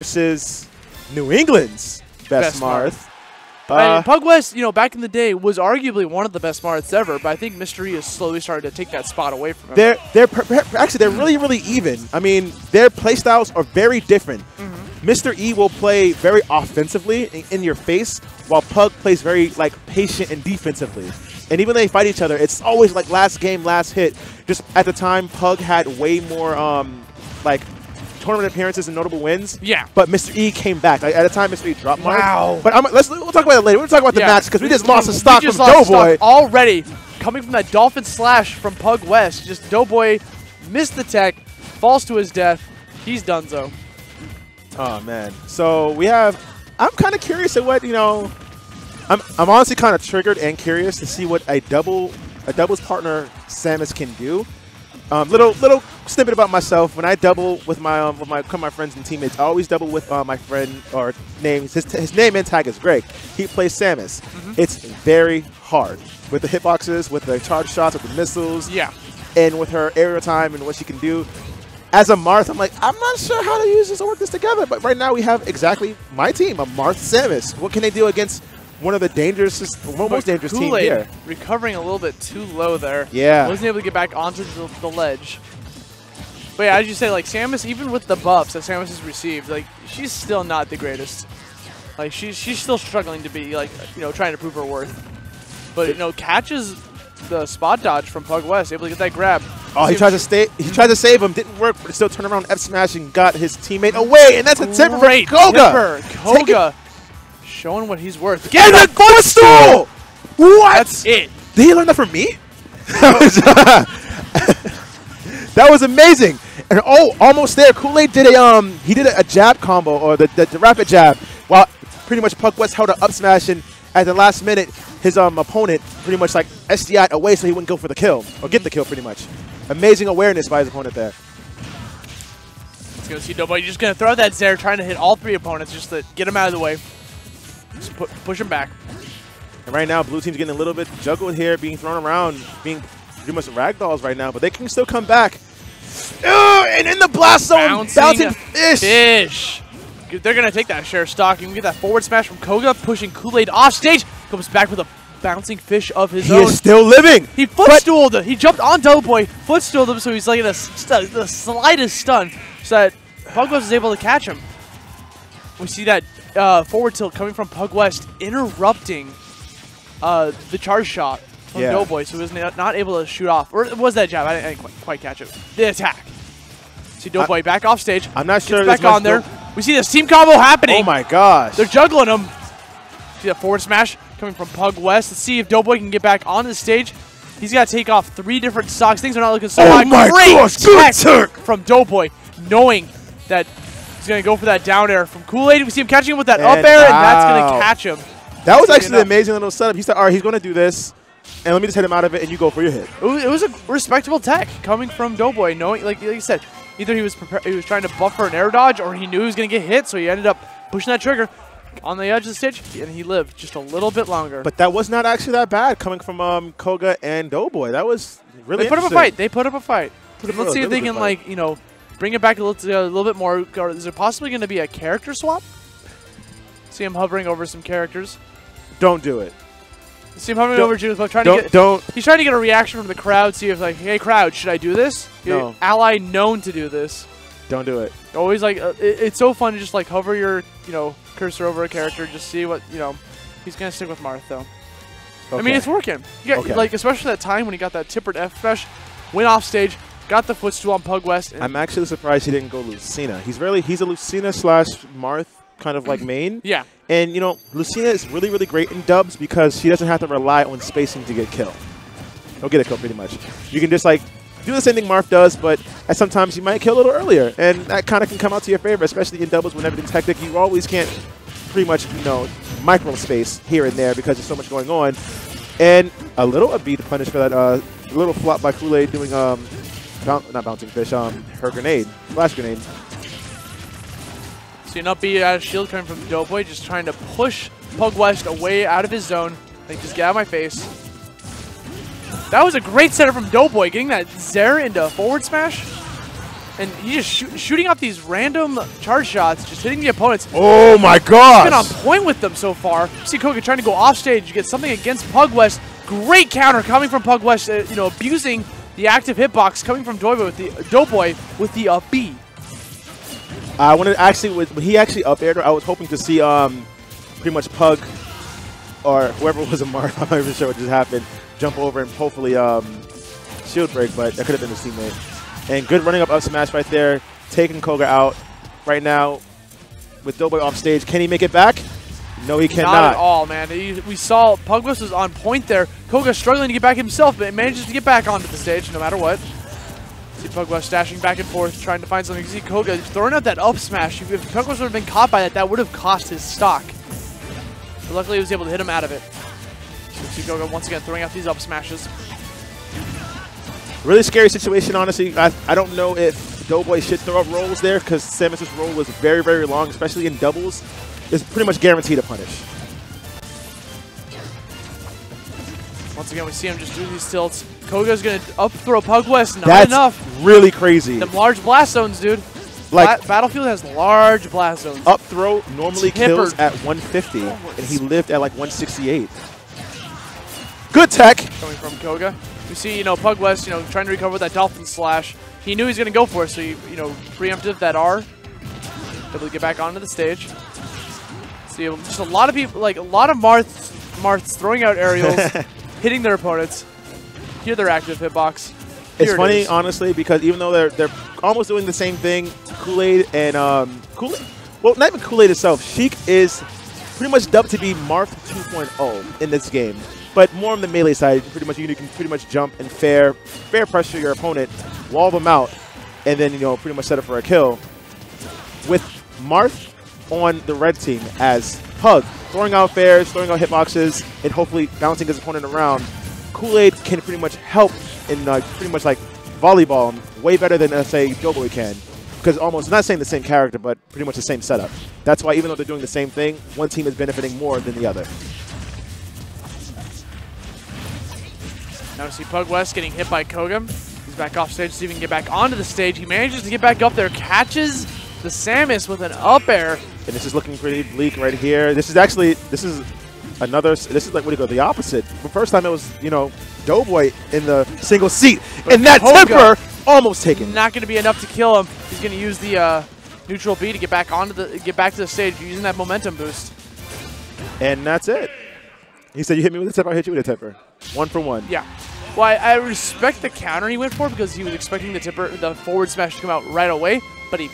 versus New England's best, Best Marth. I Uh, mean, Pug West, you know, back in the day was arguably one of the best Marths ever, but I think Mr. E is slowly starting to take that spot away from him. they're they're actually they're really really even. I mean, their playstyles are very different. Mm-hmm. Mr. E will play very offensively in, in your face, while Pug plays very like patient and defensively. And even when they fight each other, it's always like last game, last hit. Just at the time, Pug had way more um like tournament appearances and notable wins. Yeah. But Mr. E came back. Like, at a time, Mr. E dropped Marth. Wow. But I'm, let's we'll talk about it later. We'll talk about the Yeah. match because we just lost a stock from Doeboy. already. Coming from that Dolphin slash from Pug West, just Doeboy missed the tech, falls to his death. He's done donezo. Oh man. So we have. I'm kind of curious at what you know. I'm I'm honestly kind of triggered and curious to see what a double a doubles partner Samus can do. Um, little little snippet about myself. When I double with my um, with my my friends and teammates, I always double with uh, my friend or names. His, his name and tag is Greg. He plays Samus. It's very hard with the hitboxes, with the charge shots, with the missiles Yeah. and with her aerial time and what she can do. As a Marth, I'm like, I'm not sure how to use this or work this together. But right now we have exactly my team, a Marth Samus. What can they do against one of the dangerous, one most dangerous team here? recovering a little bit too low there. Yeah. Wasn't able to get back onto the, the ledge. But yeah, as you say, like Samus, even with the buffs that Samus has received, like she's still not the greatest. Like she's she's still struggling to be like you know trying to prove her worth. But you know catches the spot dodge from Pug West, able to get that grab. Oh, he tries to stay. He tried to save him, didn't work, but still turned around F smash and got his teammate away. And that's a tip from Koga. tipper. Koga showing what he's worth. Get the footstool. What? That's it. Did he learn that from me? that, was, amazing. And oh, almost there. Kool-Aid did a um he did a, a jab combo or the, the, the rapid jab while pretty much Pug West held an up smash and at the last minute his um opponent pretty much like SDI'd away so he wouldn't go for the kill or get the kill pretty much. Amazing awareness by his opponent there. Let's go see Doeboy. You're just gonna throw that Zare, trying to hit all three opponents, just to get him out of the way. Just pu push him back. And right now blue team's getting a little bit juggled here, being thrown around, being pretty much ragdolls right now, but they can still come back. Ugh, and in the blast zone, Bouncing bouncing fish. Fish. They're gonna take that share of stock. You can get that forward smash from Koga, pushing Kool-Aid off stage. Comes back with a bouncing fish of his He own. is still living. He footstooled. He jumped on Doeboy, footstooled him, so he's like in a the slightest stun, so that Pug is able to catch him. We see that uh, forward tilt coming from Pug West, interrupting uh, the charge shot from Yeah. Doeboy, so he was not able to shoot off. Or was that jab? I didn't, I quite, catch it. The attack. See Doeboy back off stage. I'm not sure back on there. We see this team combo happening. Oh my gosh. They're juggling him. See that forward smash coming from Pug West. Let's see if Doeboy can get back on the stage. He's got to take off three different stocks. Things are not looking so Oh hot. my Great gosh, good tech tech. from Doeboy, knowing that going to go for that down air from Kool-Aid. We see him catching him with that up And air, and that's going to catch him. that was actually an amazing little setup. He said, all right, he's going to do this, and let me just hit him out of it, and you go for your hit. It was, a respectable tech coming from Doeboy, knowing, like, like you said, either he was he was trying to buffer an air dodge, or he knew he was going to get hit, so he ended up pushing that trigger on the edge of the stage, and he lived just a little bit longer. But that was not actually that bad coming from um, Koga and Doeboy. That was really They put up a fight. They put up a fight. Let's see if they can like you know bring it back a little, a little bit more. Or is it possibly going to be a character swap? See him hovering over some characters. Don't do it. See him hovering Don't- over Judith, but trying to get. don't. He's trying to get a reaction from the crowd. See if like, hey crowd, should I do this? No. Ally known to do this. Don't do it. Always like uh, it, it's so fun to just like hover your you know cursor over a character, just see what you know. He's gonna stick with Marth though. I mean, it's working. You got, Okay. Like especially that time when he got that tippered F smash, went off stage, got the footstool on Pug West. And I'm actually surprised he didn't go Lucina. He's really he's a Lucina slash Marth kind of like main. yeah, And you know, Lucina is really really great in dubs because she doesn't have to rely on spacing to get kill. He'll get a kill pretty much. You can just like do the same thing Marth does, but at sometimes you might kill a little earlier, and that kind of can come out to your favor, especially in doubles when everything's hectic. You always can't pretty much you know micro space here and there because there's so much going on. And a little a beat to punish for that uh, little flop by Kool Aid doing um boun- not bouncing fish um her grenade flash grenade. So you're not be out of shield coming from Doeboy, just trying to push Pug West away out of his zone. Like, just get out of my face. That was a great setup from Doeboy, getting that Zare into a forward smash. And he's just shoot, shooting off these random charge shots, just hitting the opponents. Oh my god! He's been on point with them so far. You see Koga trying to go off stage, You get something against Pug West. Great counter coming from Pug West, uh, you know, abusing the active hitbox coming from Doeboy with the Doeboy with the up B. I wanted to actually when he actually up aired, I was hoping to see um pretty much Pug or whoever was a mark. I'm not even sure what just happened. Jump over and hopefully um shield break, but that could have been his teammate. And good running up up smash right there, taking Koga out right now with Doeboy off stage. Can he make it back? No, he Not cannot. at all, man. He- we saw Pug West was on point there. Koga struggling to get back himself, but manages to get back onto the stage no matter what. See Pug West dashing back and forth, trying to find something. You see Koga throwing out that up smash. If Pug West would have been caught by that, that would have cost his stock. But luckily, he was able to hit him out of it. So see Koga once again throwing out these up smashes. Really scary situation, honestly. I, I don't know if Doeboy should throw up rolls there because Samus's roll was very, very long, especially in doubles. It's pretty much guaranteed to punish. Once again, we see him just doing these tilts. Koga's gonna up throw Pug West. Not That's enough. really crazy. Them large blast zones, dude. Like- Ba- Battlefield has large blast zones. Up throw normally kills at 150, and he lived at like 168. Good tech. coming from Koga. We see, you know, Pug West, you know, trying to recover that Dolphin Slash. He knew he was going to go for it, so he, you know, preemptive that R. Able to get back onto the stage. See, just a lot of people, like, a lot of Marths, Marths throwing out aerials, hitting their opponents. Hear their active hitbox. It's it funny, is. honestly, because even though they're they're almost doing the same thing, Kool Aid and um, Kool Aid, well, not even Kool Aid itself. Sheik is pretty much dubbed to be Marth 2.0 in this game, but more on the melee side. Pretty much, you can pretty much jump and fair fair pressure your opponent, wall them out, and then you know pretty much set up for a kill. With Marth on the red team as Pug, throwing out fairs, throwing out hitboxes, and hopefully bouncing his opponent around. Kool-Aid can pretty much help in uh, pretty much like volleyball way better than uh, say Doeboy can. Because almost not saying the same character, but pretty much the same setup. That's why even though they're doing the same thing, one team is benefiting more than the other. Now we see Pug West getting hit by Koga. He's back off stage, see if he can get back onto the stage. He manages to get back up there, catches the Samus with an up air. And this is looking pretty bleak right here. This is actually this is another. This is like what do you go? The opposite. The first time it was you know Doeboy in the single seat, and that Koga- temper almost taken. Not going to be enough to kill him. He's going to use the uh, neutral B to get back onto the get back to the stage using that momentum boost. And that's it. He said, "You hit me with a temper, I hit you with a temper. One for one." Yeah. Well, I, I respect the counter he went for because he was expecting the tipper, the forward smash to come out right away, but he